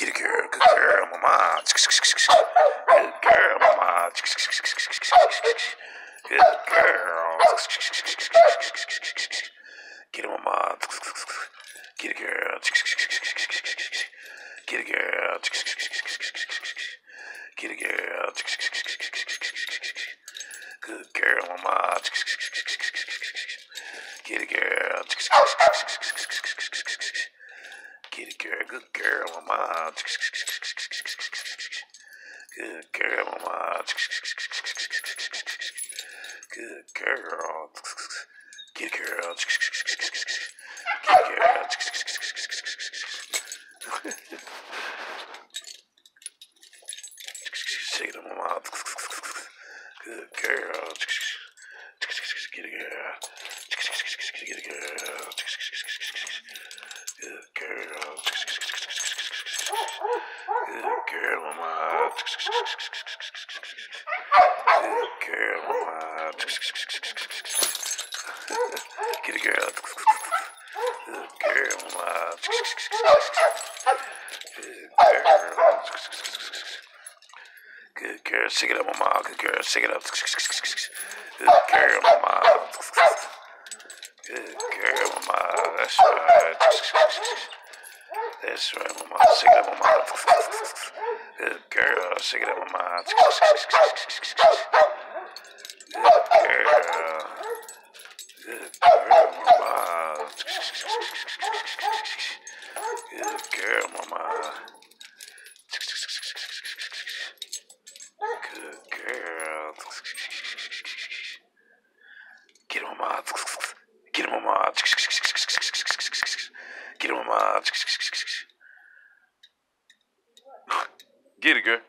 Get a girl, good girl, mama. Good girl, mama. Good girl. Get a mama. Get a girl. Get a girl. Get a girl. Good girl, mama. Get a girl. A girl. Good girl, mama. Good girl, mama. Good girl. A girl. A girl. Shake it mama. Good girl. Get a girl. Get a girl. Good girl. Girl, mama. Get a girl. Good girl, mama. Good girl. Good girl, shake it up, mama. Good girl, shake it up. Good girl, mama. Good girl, mama. That's right. That's right, mama. Shake it up, mama. Good girl, shake it up, mama. Good girl. Good girl, mama. Good girl, mama. Good girl. Get him, mama. Get him, mama. Get him, mama. Get it, girl.